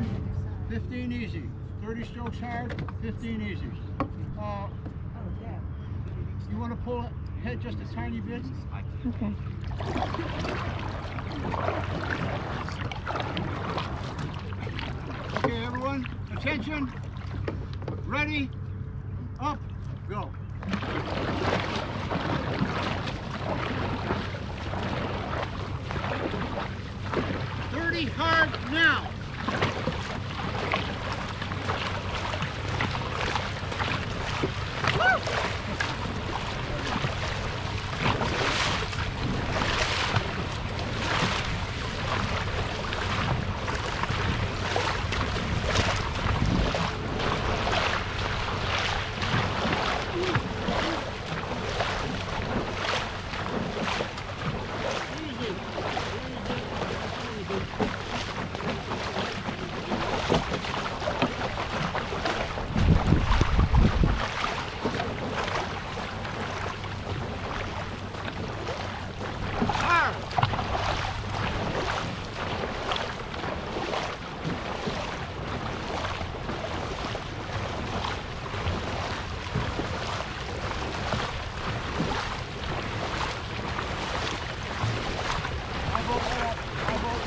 hard, 15 easy. 30 strokes hard, 15 easy. Uh, you want to pull ahead just a tiny bit? Okay. Okay, everyone, attention. Ready, up, go. Thirty hard now. Hard. I vote that up. I vote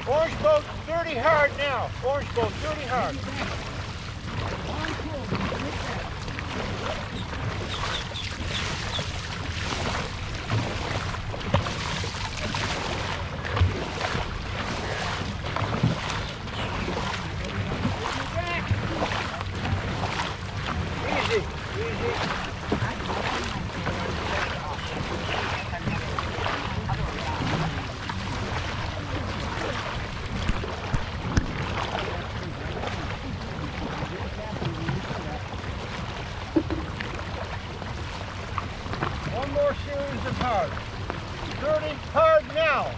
Orange boat, 30 hard now. Orange boat, 30 hard. Easy, easy. More series hard. 30 hard now.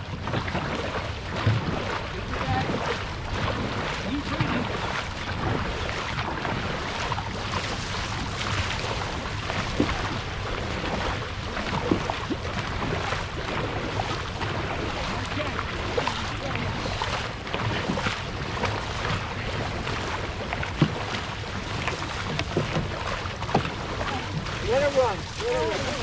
Let it run. Let it run.